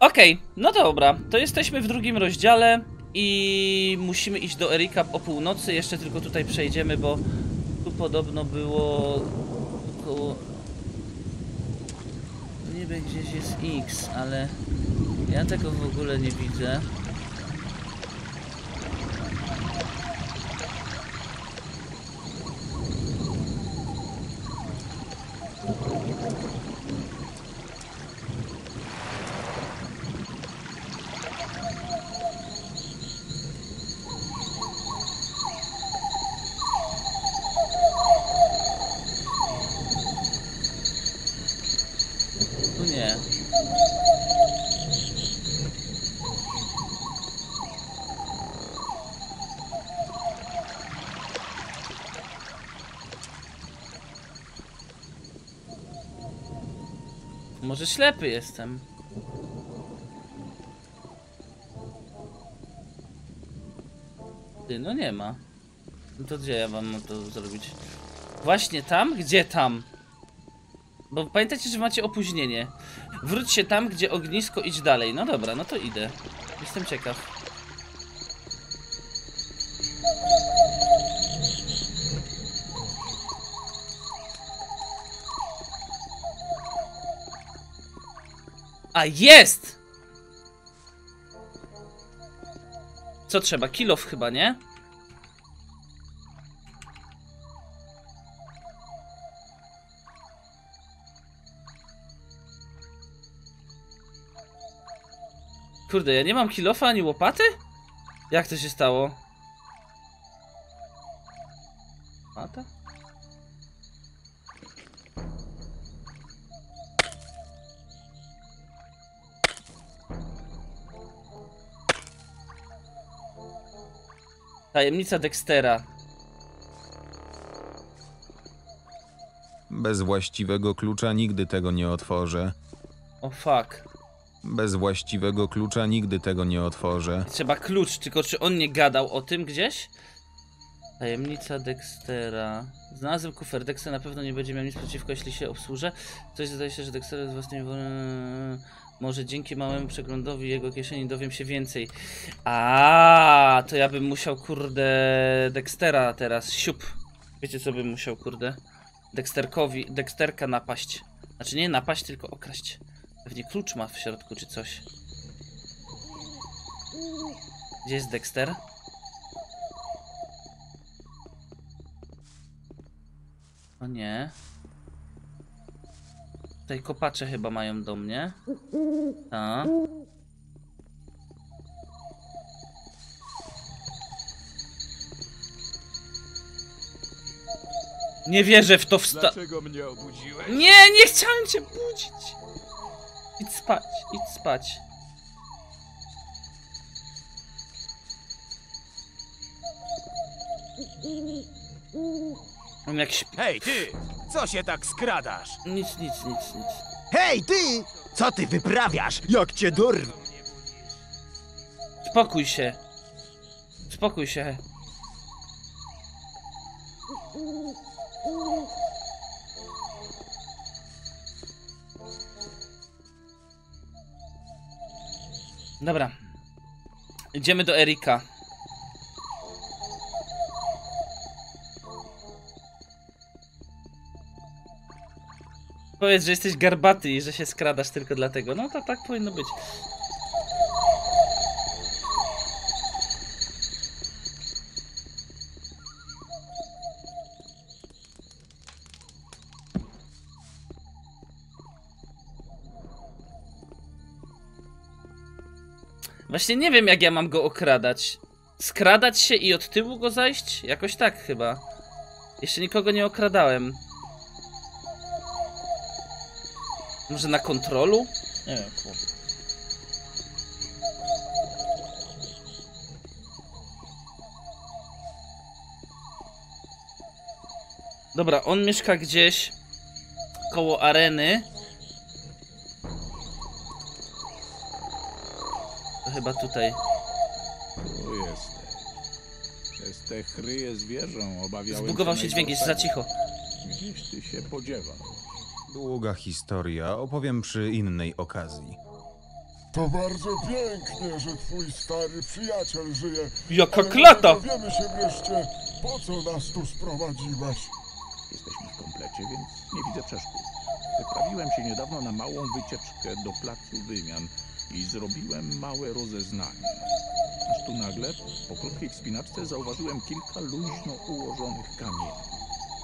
Okej, no dobra, to jesteśmy w drugim rozdziale i musimy iść do Erika o północy. Jeszcze tylko tutaj przejdziemy, bo tu podobno było około... Niby gdzieś jest X, ale ja tego w ogóle nie widzę. Tu nie. Może ślepy jestem. Ty, no nie ma. No to gdzie ja wam mam to zrobić? Właśnie tam? Gdzie tam? Bo pamiętajcie, że macie opóźnienie. Wróć się tam, gdzie ognisko, idź dalej. No dobra, no to idę. Jestem ciekaw. A jest! Co trzeba? Kilof chyba, nie? Kurde, ja nie mam kilofa ani łopaty? Jak to się stało? Łopata? Tajemnica Dextera. Bez właściwego klucza nigdy tego nie otworzę. O fuck. Bez właściwego klucza nigdy tego nie otworzę. Trzeba klucz, tylko czy on nie gadał o tym gdzieś? Tajemnica Dextera. Znalazłem kufer. Dexter na pewno nie będzie miał nic przeciwko, jeśli się obsłużę. Coś zdaje się, że Dexter własnej woli... Może dzięki małemu przeglądowi jego kieszeni dowiem się więcej. A, to ja bym musiał, kurde, Dextera teraz, siup. Wiecie co bym musiał, kurde? Dexterkowi, Dexterka napaść. Znaczy nie napaść, tylko okraść. Pewnie klucz ma w środku, czy coś. Gdzie jest Dexter? O nie. Tutaj kopacze chyba mają do mnie. A. Nie wierzę w to wsta... Dlaczego mnie obudziłeś? Nie, nie chciałem cię budzić. Idź spać, idź spać. Mam jak śpi... Hej, ty! Co się tak skradasz? Nic, nic, nic, nic. Hej, ty! Co ty wyprawiasz? Jak cię dorwę? Spokój się. Spokój się. Dobra. Idziemy do Erika. Powiedz, że jesteś garbaty i że się skradasz tylko dlatego. No to tak powinno być. Właśnie nie wiem, jak ja mam go okradać. Skradać się i od tyłu go zajść? Jakoś tak chyba. Jeszcze nikogo nie okradałem. Może na kontrolu? Nie wiem, kurde. Dobra, on mieszka gdzieś koło areny. To chyba tutaj. Tu jesteś. Przez te chryje zwierzę obawiałem Zbugował się dźwięk, jest za cicho. Gdzieś ty się podziewał. Długa historia, opowiem przy innej okazji. To bardzo pięknie, że twój stary przyjaciel żyje. Jaka Ale klata! Dowiemy się wreszcie, po co nas tu sprowadziłeś. Jesteśmy w komplecie, więc nie widzę przeszkód. Wyprawiłem się niedawno na małą wycieczkę do placu wymian i zrobiłem małe rozeznanie. Aż tu nagle, po krótkiej wspinaczce, zauważyłem kilka luźno ułożonych kamieni.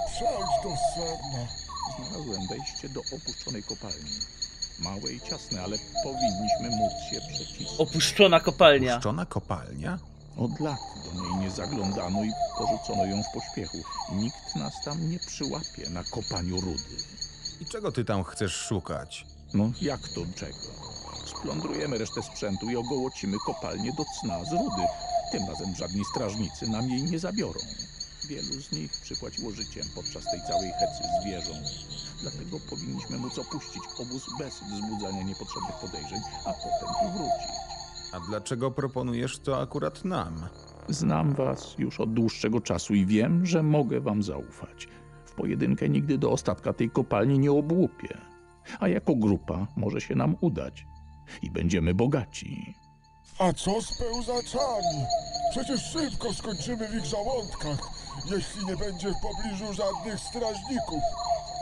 Przejdź do sedna. Znalazłem wejście do opuszczonej kopalni. Małe i ciasne, ale powinniśmy móc się przecisnąć. Opuszczona kopalnia. Puszczona kopalnia? Od lat do niej nie zaglądano i porzucono ją w pośpiechu. Nikt nas tam nie przyłapie na kopaniu rudy. I czego ty tam chcesz szukać? No jak to czego? Splądrujemy resztę sprzętu i ogołocimy kopalnię do cna z rudy. Tym razem żadni strażnicy nam jej nie zabiorą. Wielu z nich przypłaciło życiem podczas tej całej hecy zwierząt. Dlatego powinniśmy móc opuścić obóz bez wzbudzania niepotrzebnych podejrzeń, a potem tu wrócić. A dlaczego proponujesz to akurat nam? Znam was już od dłuższego czasu i wiem, że mogę wam zaufać. W pojedynkę nigdy do ostatka tej kopalni nie obłupię. A jako grupa może się nam udać. I będziemy bogaci. A co z pełzaczami? Przecież szybko skończymy w ich żołądkach, jeśli nie będzie w pobliżu żadnych strażników.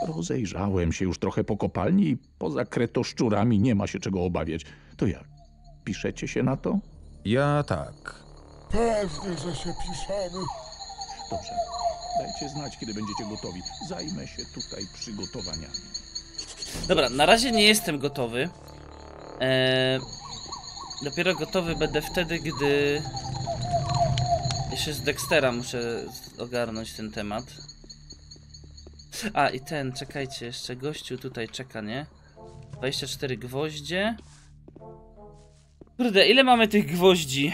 Rozejrzałem się już trochę po kopalni i poza kretoszczurami nie ma się czego obawiać. To jak? Piszecie się na to? Ja tak. Pewnie, że się piszemy. Dobrze. Dajcie znać, kiedy będziecie gotowi. Zajmę się tutaj przygotowaniami. Dobra, na razie nie jestem gotowy. Eee, dopiero gotowy będę wtedy, gdy... Jeszcze z Dextera muszę ogarnąć ten temat. A, i ten, czekajcie, jeszcze gościu tutaj czeka, nie? 24 gwoździe. Kurde, ile mamy tych gwoździ?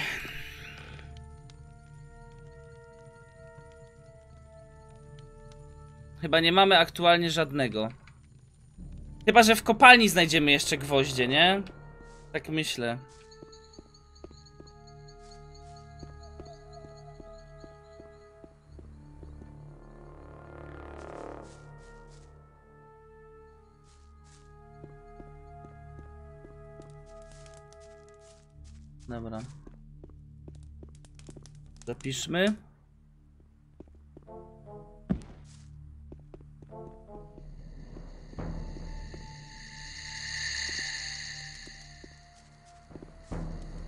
Chyba nie mamy aktualnie żadnego. Chyba, że w kopalni znajdziemy jeszcze gwoździe, nie? Tak myślę. Dobra. Zapiszmy.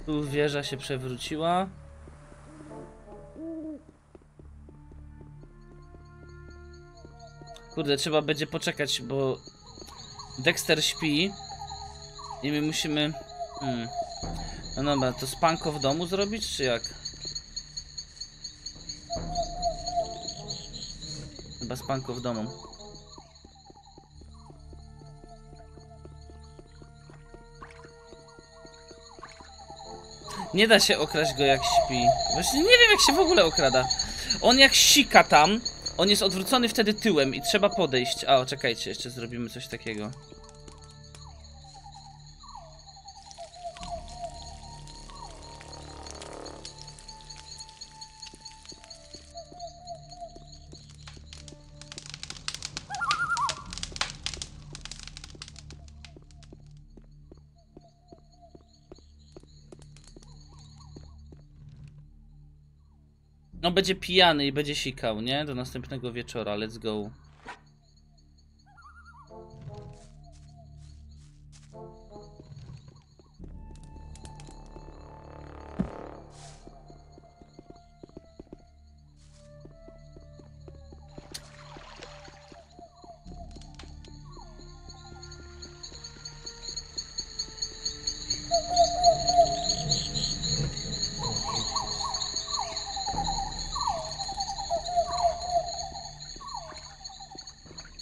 Tu wieża się przewróciła. Kurde, trzeba będzie poczekać, bo Dexter śpi i my musimy... Hmm. No dobra, to spanko w domu zrobić, czy jak? Chyba spanko w domu. Nie da się okraść go jak śpi. Właśnie nie wiem jak się w ogóle okrada. On jak sika tam, on jest odwrócony wtedy tyłem i trzeba podejść. A, o, czekajcie, jeszcze zrobimy coś takiego. No będzie pijany i będzie sikał, nie? Do następnego wieczora, let's go.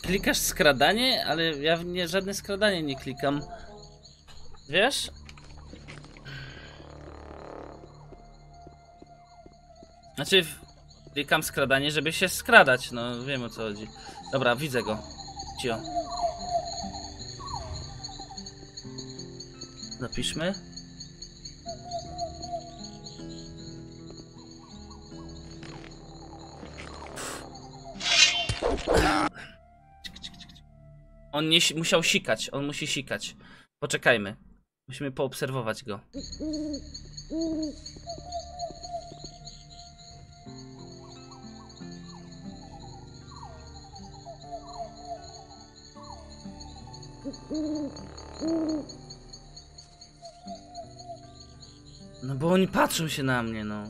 Klikasz skradanie? Ale ja w nie, żadne skradanie nie klikam. Wiesz? Znaczy, klikam skradanie, żeby się skradać, no wiem o co chodzi. Dobra, widzę go. Cio. Zapiszmy. On nie si- musiał sikać, on musi sikać. Poczekajmy. Musimy poobserwować go. No bo oni patrzą się na mnie, no.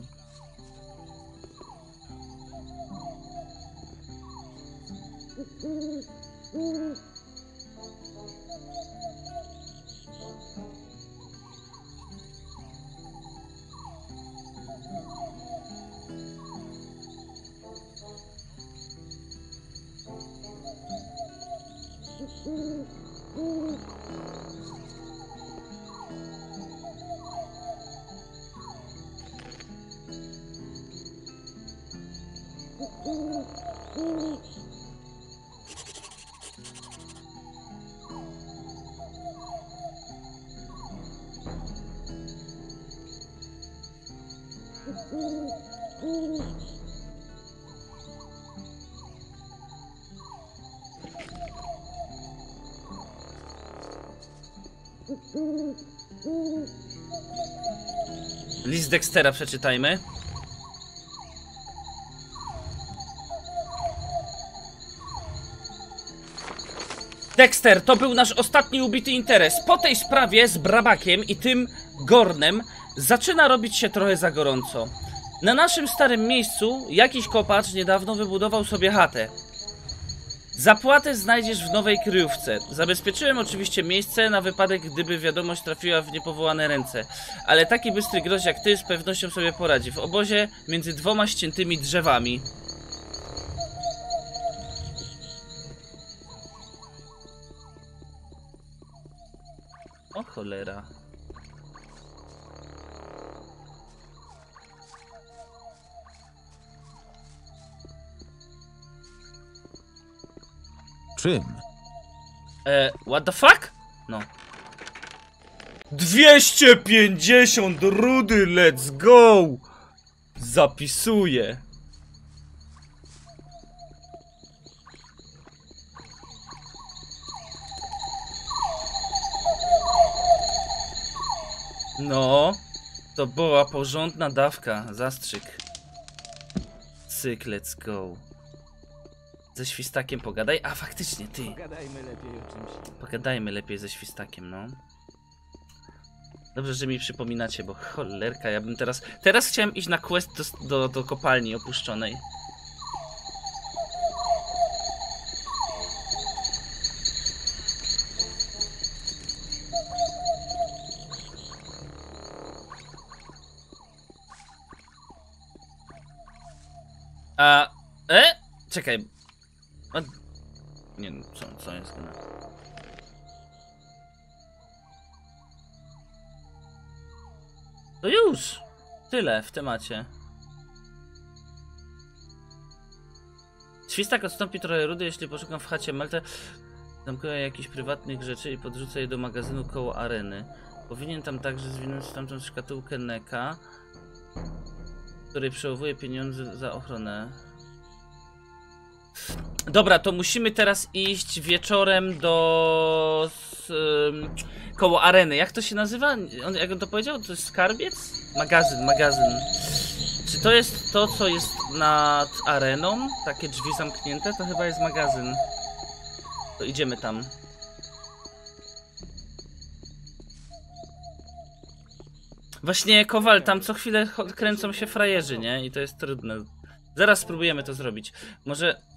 List Dextera przeczytajmy. Dexter, to był nasz ostatni ubity interes. Po tej sprawie z Brabakiem i tym Gornem zaczyna robić się trochę za gorąco. Na naszym starym miejscu jakiś kopacz niedawno wybudował sobie chatę. Zapłatę znajdziesz w nowej kryjówce. Zabezpieczyłem oczywiście miejsce na wypadek, gdyby wiadomość trafiła w niepowołane ręce. Ale taki bystry groź jak ty z pewnością sobie poradzi. W obozie między dwoma ściętymi drzewami. O cholera. Czym? E, what the fuck? No. 250 rudy, let's go! Zapisuję. No, to była porządna dawka, zastrzyk. Cyk, let's go. Ze świstakiem pogadaj. A faktycznie, ty. Gadajmy lepiej o czymś. Pogadajmy lepiej ze świstakiem, no. Dobrze, że mi przypominacie, bo cholerka, ja bym teraz... Teraz chciałem iść na quest do, do, do kopalni opuszczonej. A... E? Czekaj. A... Nie no, co, co jest grane? To już! Tyle w temacie. Świstak odstąpi trochę rudy, jeśli poszukam w chacie Meltę. Zamknę jakichś prywatnych rzeczy i podrzucę je do magazynu koło areny. Powinien tam także zwinąć tamtą szkatułkę Neka, której przełowuję pieniądze za ochronę. Dobra, to musimy teraz iść wieczorem do. S, ym, koło areny. Jak to się nazywa? On, jak on to powiedział? To jest skarbiec? Magazyn, magazyn. Czy to jest to, co jest nad areną? Takie drzwi zamknięte? To chyba jest magazyn. To idziemy tam. Właśnie, Kowal, tam co chwilę kręcą się frajerzy, nie? I to jest trudne. Zaraz spróbujemy to zrobić. Może...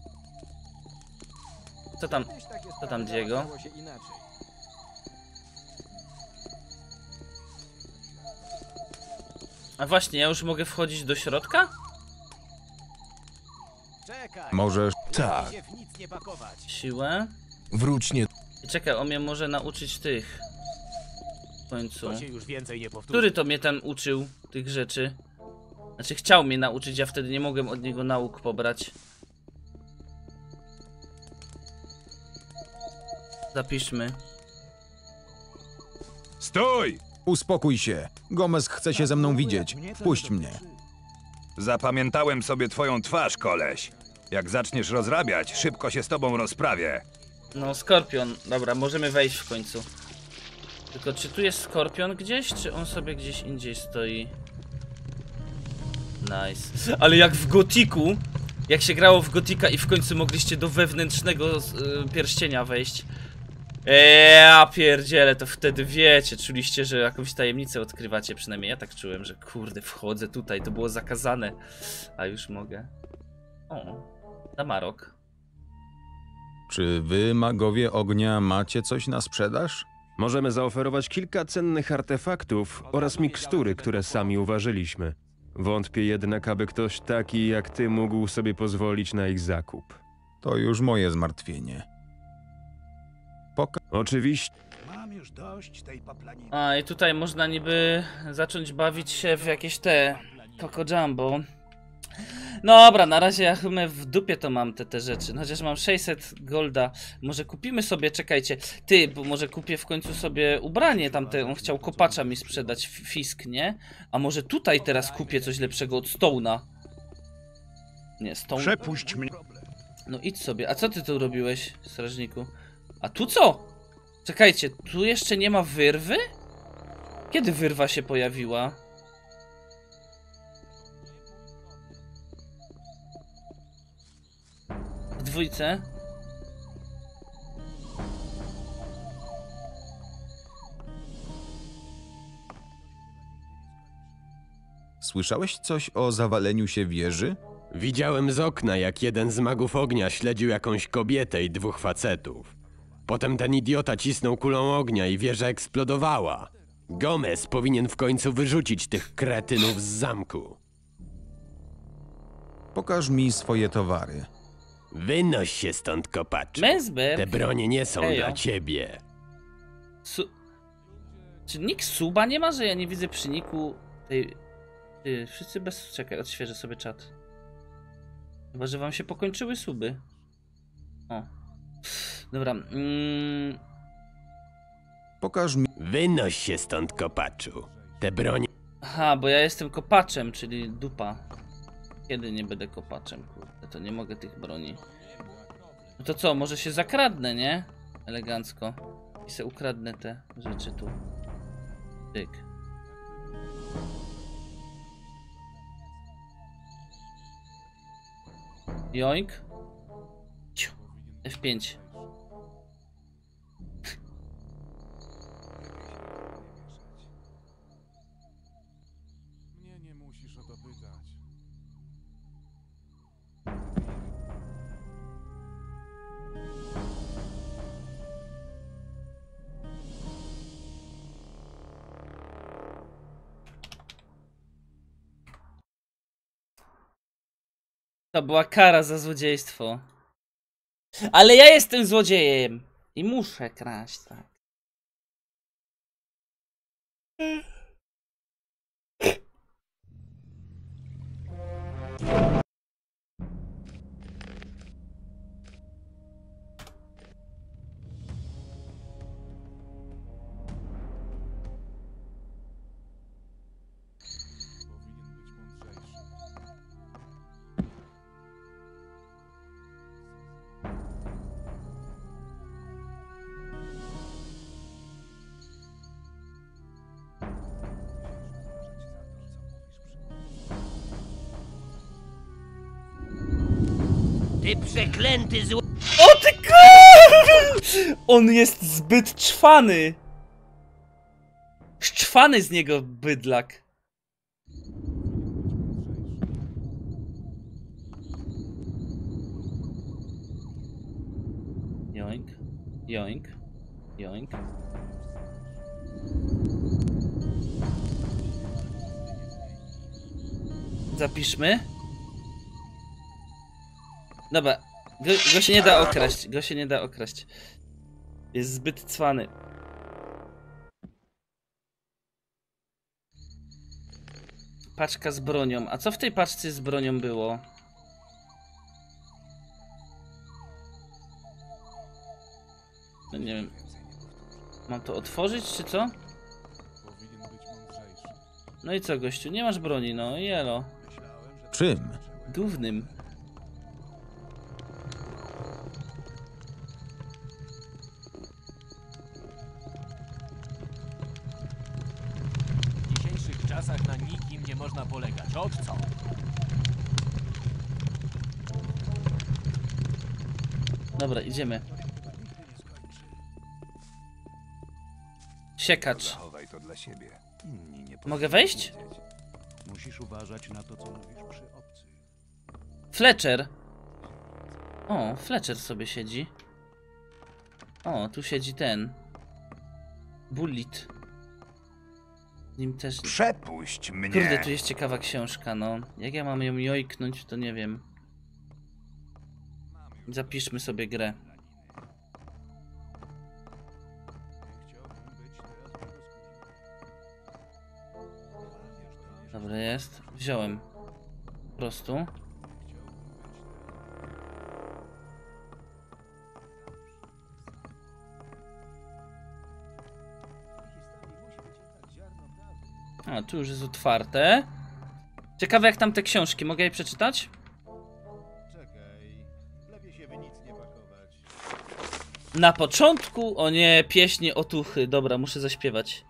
Co tam? Co tam, Diego? A właśnie, ja już mogę wchodzić do środka? Możesz. Tak. Siłę. wróć nie... I czekaj, on mnie może nauczyć tych. W końcu. Który to mnie tam uczył tych rzeczy? Znaczy chciał mnie nauczyć, ja wtedy nie mogłem od niego nauk pobrać. Zapiszmy. Stój! Uspokój się. Gomez chce się ze mną widzieć. Wpuść mnie. Zapamiętałem sobie twoją twarz, koleś. Jak zaczniesz rozrabiać, szybko się z tobą rozprawię. No, Skorpion. Dobra, możemy wejść w końcu. Tylko czy tu jest skorpion gdzieś, czy on sobie gdzieś indziej stoi? Nice. Ale jak w Gotiku, jak się grało w Gotika i w końcu mogliście do wewnętrznego y, pierścienia wejść. Eee, ja pierdziele, to wtedy wiecie, czuliście, że jakąś tajemnicę odkrywacie, przynajmniej ja tak czułem, że kurde, wchodzę tutaj, to było zakazane, a już mogę. O, Damarok. Czy wy, magowie ognia, macie coś na sprzedaż? Możemy zaoferować kilka cennych artefaktów oraz mikstury, które sami uważyliśmy. Wątpię jednak, aby ktoś taki jak ty mógł sobie pozwolić na ich zakup. To już moje zmartwienie. Poka Oczywiście. Mam już dość tej paplaniny. A i tutaj można niby zacząć bawić się w jakieś te Coco Jumbo. Dobra, na razie ja chyba w dupie to mam te, te rzeczy. No Chociaż mam 600 golda. Może kupimy sobie, czekajcie. Ty, bo może kupię w końcu sobie ubranie tamte. On chciał kopacza mi sprzedać, fisk, nie? A może tutaj teraz kupię coś lepszego od Stone'a? Nie, Stone... Przepuść mnie. No idź sobie. A co ty tu robiłeś, strażniku? A tu co? Czekajcie, tu jeszcze nie ma wyrwy? Kiedy wyrwa się pojawiła? W dwójce? Słyszałeś coś o zawaleniu się wieży? Widziałem z okna, jak jeden z magów ognia śledził jakąś kobietę i dwóch facetów. Potem ten idiota cisnął kulą ognia i wieża eksplodowała. Gomez powinien w końcu wyrzucić tych kretynów z zamku. Pokaż mi swoje towary. Wynoś się stąd. Mezber? Te bronie nie są Ejo. dla ciebie. Su... Czy nikt suba nie ma, że ja nie widzę przy niku tej... Ty, wszyscy bez... Czekaj, odświeżę sobie czat. Chyba, że wam się pokończyły suby. O. Dobra, mm... Pokaż mi. Wynoś się stąd, kopaczu. Te bronie... Aha, bo ja jestem kopaczem, czyli dupa. Kiedy nie będę kopaczem, kurde, to nie mogę tych broni. No to co, może się zakradnę, nie? Elegancko. I se ukradnę te rzeczy tu. Tyk. Joink. Ciu. F5. To była kara za złodziejstwo. Ale ja jestem złodziejem. I muszę kraść, tak. Ty przeklęty zło... O ty. On jest zbyt czwany. Szczwany z niego bydlak. Joink, joink, joink. Zapiszmy. Dobra, go, go się nie da okraść, go się nie da okraść. Jest zbyt cwany. Paczka z bronią. A co w tej paczce z bronią było? No nie wiem. Mam to otworzyć, czy co? No i co, gościu? Nie masz broni, no jelo. Czym? Gównym. Idziemy. Siekacz. Zachowaj to dla siebie. Inni nie Mogę wejść? Musisz uważać na to, co mówisz przy obcych. Fletcher. O, Fletcher sobie siedzi. O, tu siedzi ten. Bullet. Z nim też. Przepuść mnie. Kurde, tu jest ciekawa książka, no. Jak ja mam ją jojknąć, to nie wiem. Zapiszmy sobie grę. Dobra, jest. Wziąłem. Po prostu. A, tu już jest otwarte. Ciekawe jak tam te książki, mogę je przeczytać? Na początku, o nie, pieśni otuchy. Dobra, muszę zaśpiewać.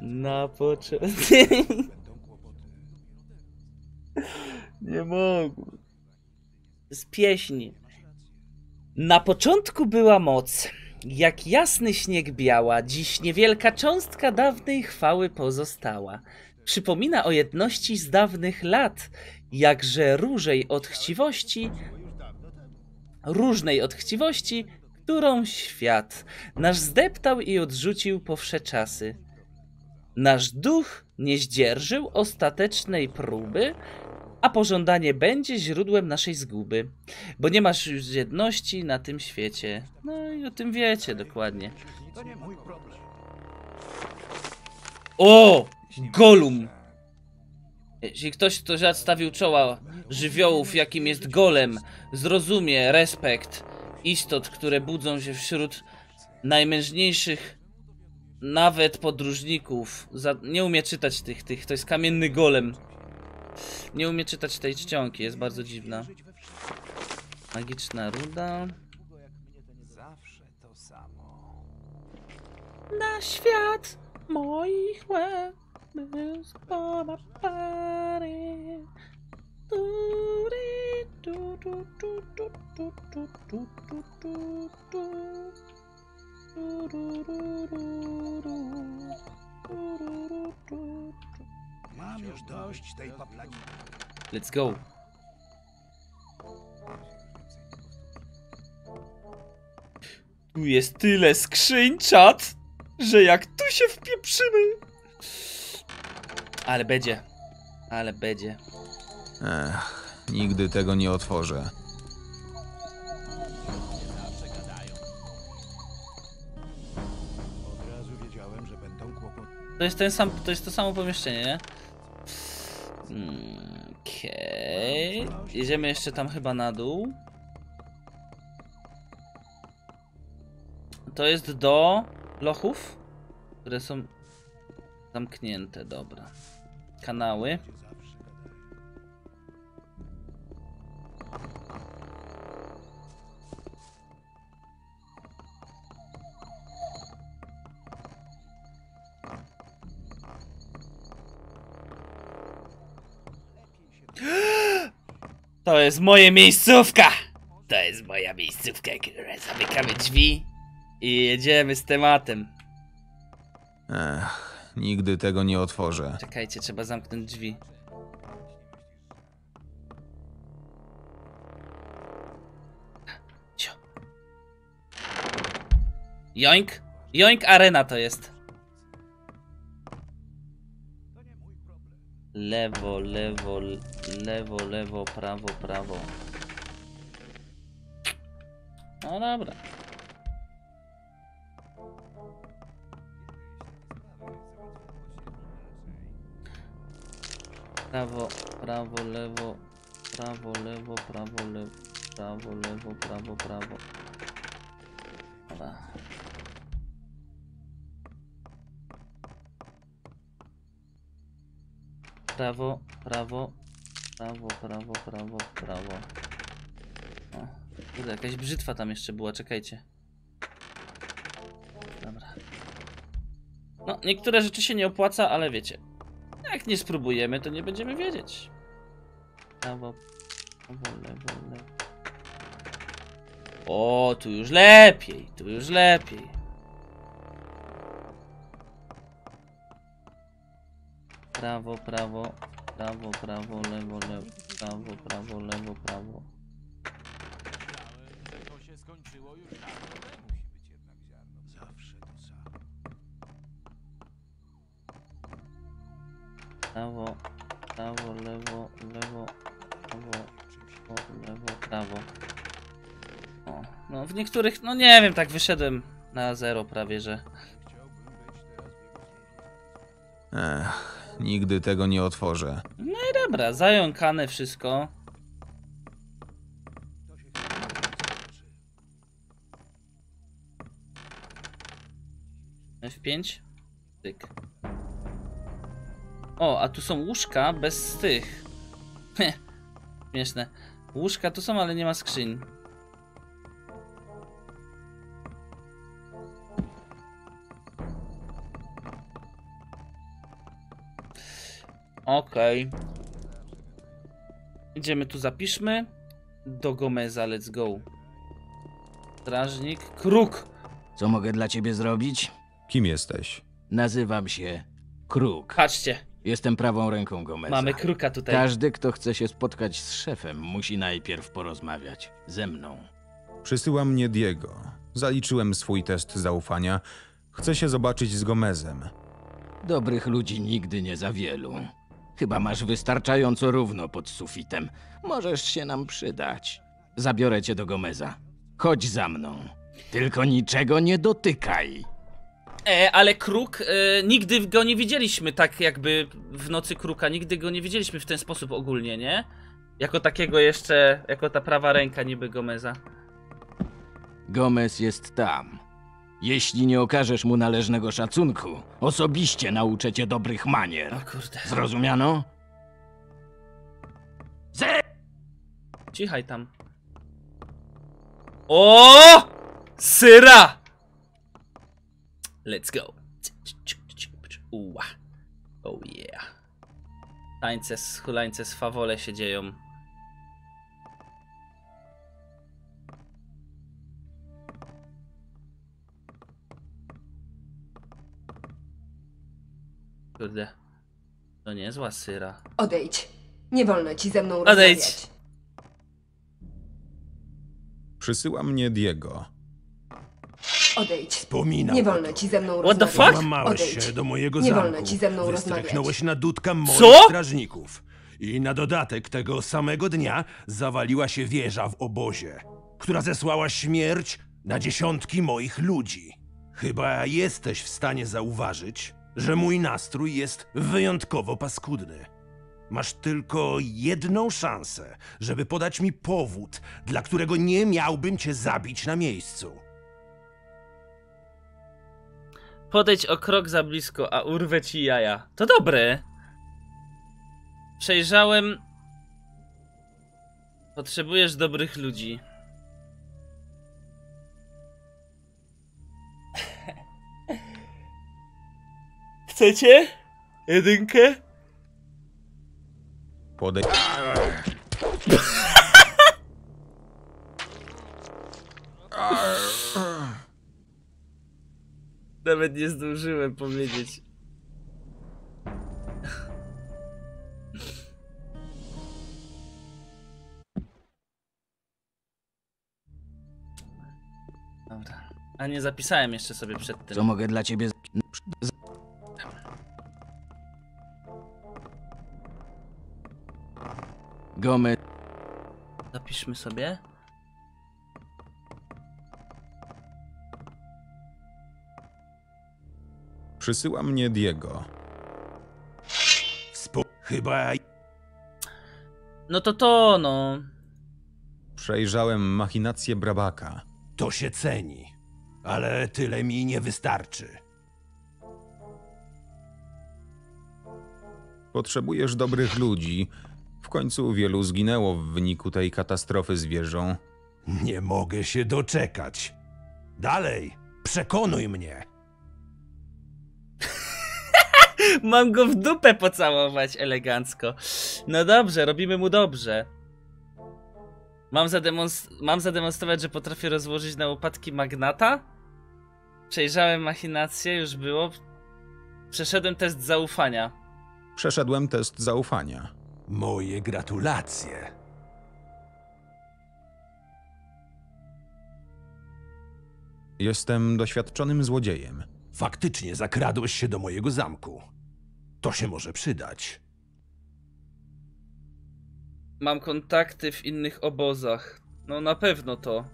Na początku. Nie mogę. Z pieśni. Na początku była moc. Jak jasny śnieg biała, dziś niewielka cząstka dawnej chwały pozostała. Przypomina o jedności z dawnych lat, jakże różej od chciwości, różnej od chciwości, którą świat nasz zdeptał i odrzucił po wsze czasy. Nasz duch nie zdzierżył ostatecznej próby, a pożądanie będzie źródłem naszej zguby, bo nie masz już jedności na tym świecie. No i o tym wiecie dokładnie. To. O! Golum! Jeśli ktoś, kto nadstawił czoła żywiołów, jakim jest golem, zrozumie respekt istot, które budzą się wśród najmężniejszych nawet podróżników. Za... Nie umie czytać tych, tych, to jest kamienny golem. Nie umie czytać tej czcionki, jest bardzo dziwna. Magiczna ruda. Na świat moich łez spowa pary. Mam już dość tej paplaniny. Let's go. Tu jest tyle skrzyń, czat, że jak tu się wpieprzymy. Ale będzie. Ale będzie. Ech, nigdy tego nie otworzę. To jest ten sam, to jest to samo pomieszczenie, nie? Okej. Jedziemy jeszcze tam chyba na dół. To jest do lochów, które są zamknięte, dobra. Kanały. To jest moja miejscówka! To jest moja miejscówka, która zamykamy drzwi i jedziemy z tematem. Ech, nigdy tego nie otworzę. Czekajcie, trzeba zamknąć drzwi. Cio. Joink. Joink Arena to jest. Lewo, lewo, lewo, lewo, prawo, prawo. No dobra. Prawo, prawo, lewo, prawo, lewo, prawo, lewo, prawo, lewo, prawo, prawo. Dobra. Prawo, prawo, prawo, prawo, prawo, prawo. O, kurde, jakaś brzytwa tam jeszcze była, czekajcie. Dobra. No, niektóre rzeczy się nie opłaca, ale wiecie. Jak nie spróbujemy, to nie będziemy wiedzieć. Prawo, prawo, lewo, lewo. O, tu już lepiej, tu już lepiej. Prawo, prawo, prawo, prawo, lewo, lewo, prawo, prawo, lewo, prawo. To się skończyło już. Prawo, prawo, lewo, lewo, prawo, prawo, lewo, prawo. O, no w niektórych, no nie wiem, tak wyszedłem na zero prawie, że. Ech, nigdy tego nie otworzę. No i dobra, zająkane wszystko. F5? Tyk. O, a tu są łóżka bez tych. Śmieszne. Łóżka tu są, ale nie ma skrzyń. Okej. Idziemy tu, zapiszmy. Do Gomeza, let's go. Strażnik. Kruk! Co mogę dla ciebie zrobić? Kim jesteś? Nazywam się Kruk. Patrzcie, Jestem prawą ręką Gomeza. mamy kruka tutaj. Każdy, kto chce się spotkać z szefem, musi najpierw porozmawiać ze mną. Przysyła mnie Diego. Zaliczyłem swój test zaufania. Chcę się zobaczyć z Gomezem. Dobrych ludzi nigdy nie za wielu. Chyba masz wystarczająco równo pod sufitem. Możesz się nam przydać. Zabiorę cię do Gomeza. Chodź za mną. Tylko niczego nie dotykaj. E, ale kruk, e, nigdy go nie widzieliśmy tak jakby w nocy kruka, nigdy go nie widzieliśmy w ten sposób ogólnie, nie? Jako takiego jeszcze, jako ta prawa ręka niby Gomeza. Gomez jest tam. Jeśli nie okażesz mu należnego szacunku, osobiście nauczę cię dobrych manier. O kurde. Zrozumiano? Ze Cichaj tam. O! Syra! Let's go. Uła. Oh yeah. Tańce z hulańce z fawole się dzieją. Kurde. To niezła syra. Odejdź. Nie wolno ci ze mną Odejdź. rozmawiać. Przysyła mnie Diego. Odejdź. Wspominał Nie wolno ci ze mną What the rozmawiać. fuck? Odejdź. się do mojego Nie zamku. wolno ci ze mną rozmawiać. na dudka moich Co? strażników. I na dodatek tego samego dnia zawaliła się wieża w obozie, która zesłała śmierć na dziesiątki moich ludzi. Chyba jesteś w stanie zauważyć, że mój nastrój jest wyjątkowo paskudny. Masz tylko jedną szansę, żeby podać mi powód, dla którego nie miałbym cię zabić na miejscu. Podejdź o krok za blisko, a urwę ci jaja. To dobre. Przejrzałem. Potrzebujesz dobrych ludzi. Chcecie? Jedynkę? Podej... Nawet nie zdążyłem powiedzieć. Dobra. A nie zapisałem jeszcze sobie przed tym. Co mogę dla ciebie... z- Gomez... Zapiszmy sobie. Przysyła mnie Diego. Wspo- Chyba No to to, no. Przejrzałem machinację Brabaka. to się ceni, ale tyle mi nie wystarczy. Potrzebujesz dobrych ludzi. W końcu wielu zginęło w wyniku tej katastrofy z wieżą. Nie mogę się doczekać. Dalej, przekonuj mnie. Mam go w dupę pocałować elegancko. No dobrze, robimy mu dobrze. Mam, zademonst- mam zademonstrować, że potrafię rozłożyć na łopatki magnata? Przejrzałem machinację, już było. Przeszedłem test zaufania. Przeszedłem test zaufania. Moje gratulacje. Jestem doświadczonym złodziejem. Faktycznie zakradłeś się do mojego zamku. To się może przydać. Mam kontakty w innych obozach. No na pewno to.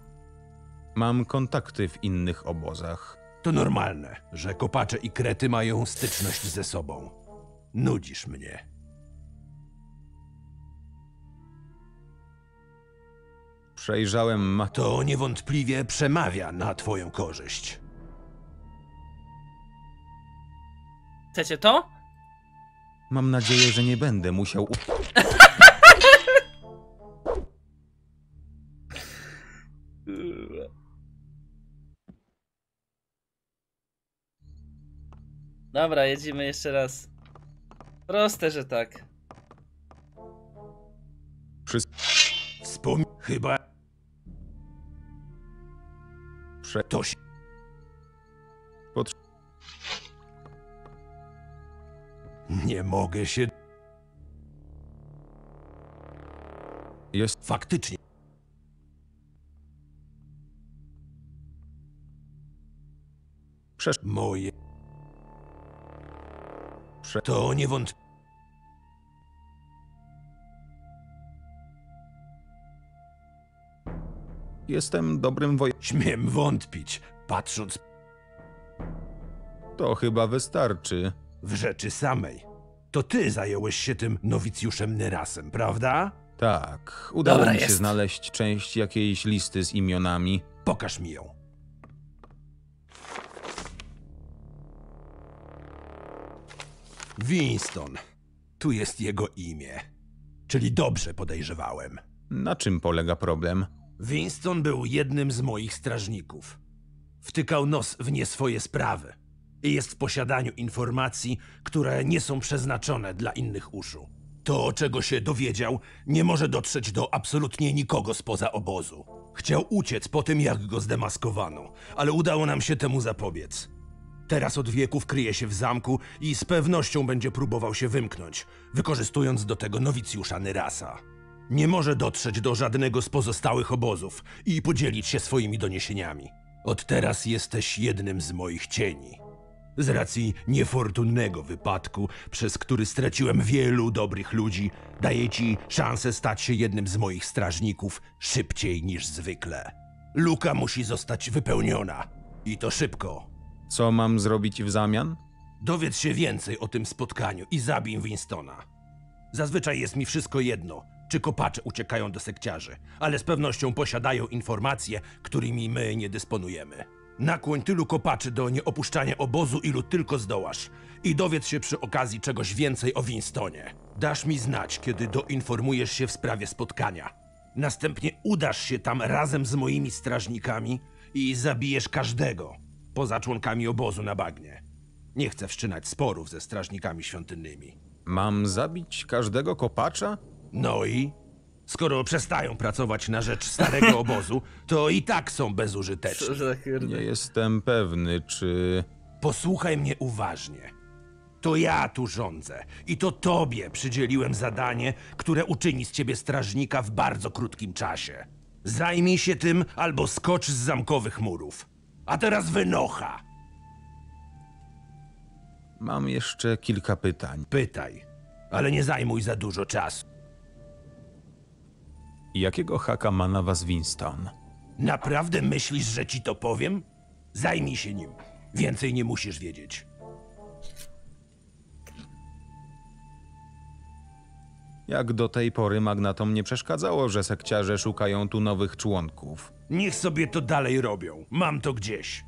Mam kontakty w innych obozach. To normalne, że kopacze i krety mają styczność ze sobą. Nudzisz mnie. Przejrzałem ma... To niewątpliwie przemawia na twoją korzyść. Chcecie to? Mam nadzieję, że nie będę musiał... u- Dobra, jedziemy jeszcze raz. Proste, że tak. Wspom... Chyba Prze... to się... Pot... Nie mogę się... Jest... Faktycznie. Przesz... Moje... Prze... To niewątpliwie... Jestem dobrym woj... Śmiem wątpić, patrząc To chyba wystarczy. w rzeczy samej. To ty zająłeś się tym nowicjuszem Nerasem, prawda? Tak, udało Dobra, mi się jest. znaleźć część jakiejś listy z imionami. Pokaż mi ją. Winston. Tu jest jego imię. Czyli dobrze podejrzewałem. Na czym polega problem? Winston był jednym z moich strażników. Wtykał nos w nie swoje sprawy i jest w posiadaniu informacji, które nie są przeznaczone dla innych uszu. To, czego się dowiedział, nie może dotrzeć do absolutnie nikogo spoza obozu. Chciał uciec po tym, jak go zdemaskowano, ale udało nam się temu zapobiec. Teraz od wieków kryje się w zamku i z pewnością będzie próbował się wymknąć, wykorzystując do tego nowicjusza Nyrasa. Nie może dotrzeć do żadnego z pozostałych obozów i podzielić się swoimi doniesieniami. Od teraz jesteś jednym z moich cieni. Z racji niefortunnego wypadku, przez który straciłem wielu dobrych ludzi, daję ci szansę stać się jednym z moich strażników szybciej niż zwykle. Luka musi zostać wypełniona. I to szybko. Co mam zrobić w zamian? Dowiedz się więcej o tym spotkaniu i zabij Winstona. Zazwyczaj jest mi wszystko jedno, czy kopacze uciekają do sekciarzy, ale z pewnością posiadają informacje, którymi my nie dysponujemy. Nakłoń tylu kopaczy do nieopuszczania obozu, ilu tylko zdołasz i dowiedz się przy okazji czegoś więcej o Winstonie. Dasz mi znać, kiedy doinformujesz się w sprawie spotkania. Następnie udasz się tam razem z moimi strażnikami i zabijesz każdego, poza członkami obozu na bagnie. Nie chcę wszczynać sporów ze strażnikami świątynnymi. Mam zabić każdego kopacza? No i? Skoro przestają pracować na rzecz starego obozu, to i tak są bezużyteczni. Co za. Nie jestem pewny, czy... Posłuchaj mnie uważnie. To ja tu rządzę i to tobie przydzieliłem zadanie, które uczyni z ciebie strażnika w bardzo krótkim czasie. Zajmij się tym albo skocz z zamkowych murów. A teraz wynocha. Mam jeszcze kilka pytań. Pytaj, ale nie zajmuj za dużo czasu. Jakiego haka ma na was Winston? Naprawdę myślisz, że ci to powiem? Zajmij się nim. Więcej nie musisz wiedzieć. Jak do tej pory magnatom nie przeszkadzało, że sekciarze szukają tu nowych członków. Niech sobie to dalej robią. Mam to gdzieś.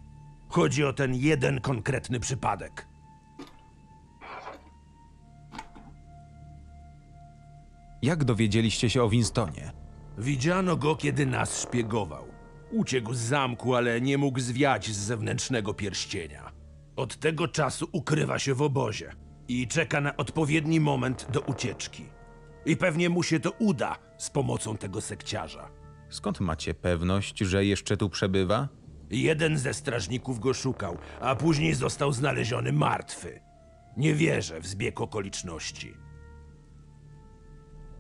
Chodzi o ten jeden konkretny przypadek. Jak dowiedzieliście się o Winstonie? Widziano go, kiedy nas szpiegował. Uciekł z zamku, ale nie mógł zwiać z zewnętrznego pierścienia. Od tego czasu ukrywa się w obozie. i czeka na odpowiedni moment do ucieczki. I pewnie mu się to uda z pomocą tego sekciarza. Skąd macie pewność, że jeszcze tu przebywa? Jeden ze strażników go szukał, a później został znaleziony martwy. Nie wierzę w zbieg okoliczności,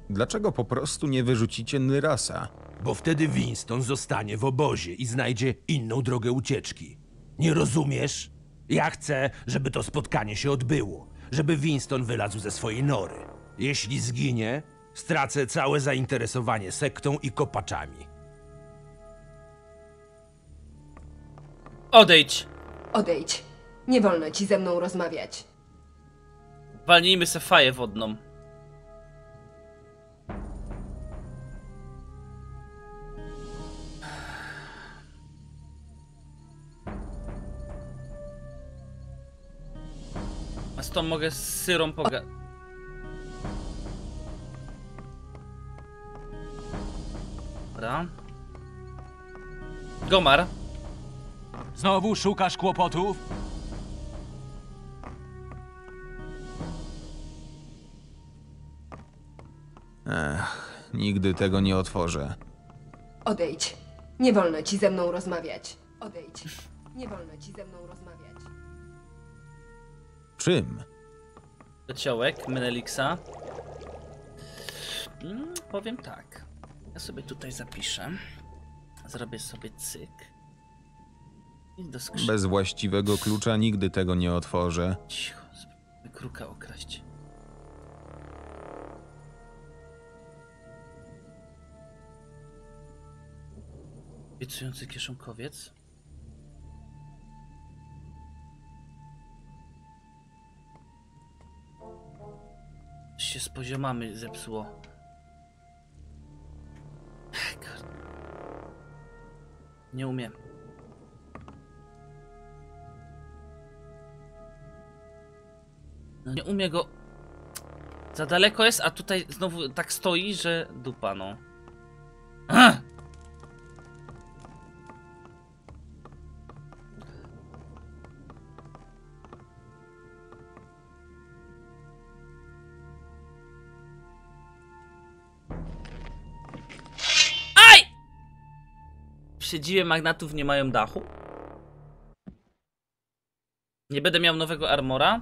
Dlaczego po prostu nie wyrzucicie Nyrasa? bo wtedy Winston zostanie w obozie i znajdzie inną drogę ucieczki. Nie rozumiesz? Ja chcę, żeby to spotkanie się odbyło, żeby Winston wylazł ze swojej nory. Jeśli zginie, stracę całe zainteresowanie sektą i kopaczami. Odejdź! Odejdź. Nie wolno ci ze mną rozmawiać. Walnijmy se faję wodną. Tą mogę z syrą poga... Dobra. Gomar. Znowu szukasz kłopotów? Ech, nigdy tego nie otworzę. Odejdź. Nie wolno ci ze mną rozmawiać. Odejdź. Nie wolno ci ze mną rozmawiać. Czym? Kociołek Menelixa. Mm, powiem tak. Ja sobie tutaj zapiszę. Zrobię sobie cyk. Bez właściwego klucza nigdy tego nie otworzę. Cicho, spróbujmy kruka okraść. Obiecujący kieszonkowiec. Się z poziomami zepsuło. Nie umiem. No nie umie go. Za daleko jest, a tutaj znowu tak stoi, że dupa no. Ach! Siedziwe magnatów nie mają dachu. Nie będę miał nowego armora.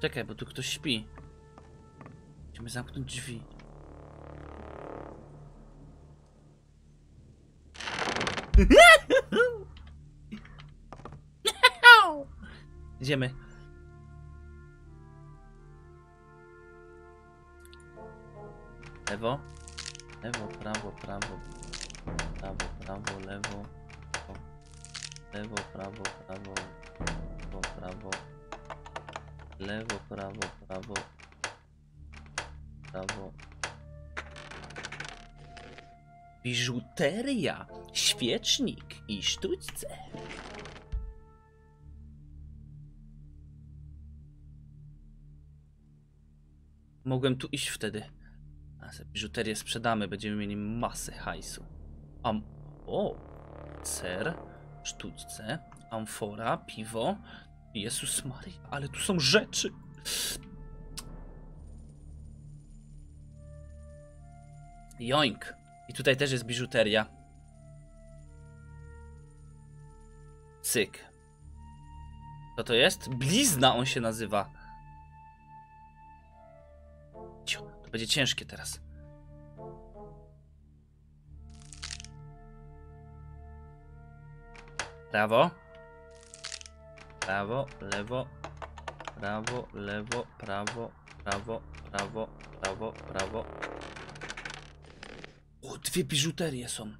Czekaj, bo tu ktoś śpi. Musimy zamknąć drzwi. Idziemy. Lewo. Lewo, prawo, prawo. Prawo, prawo, lewo. Lewo, prawo, prawo. Lewo, prawo. Lewo, prawo, prawo. Prawo. Biżuteria, świecznik i sztućce. Mogłem tu iść wtedy. Biżuterię sprzedamy, będziemy mieli masę hajsu. Am... O! Ser, sztućce, amfora, piwo. Jezus Maria, ale tu są rzeczy! Joink. I tutaj też jest biżuteria. Cyk. Co to jest? Blizna on się nazywa. Będzie ciężkie teraz. Prawo. Prawo, lewo. Prawo, lewo, prawo, prawo, prawo, prawo, prawo. O, dwie biżuterie są.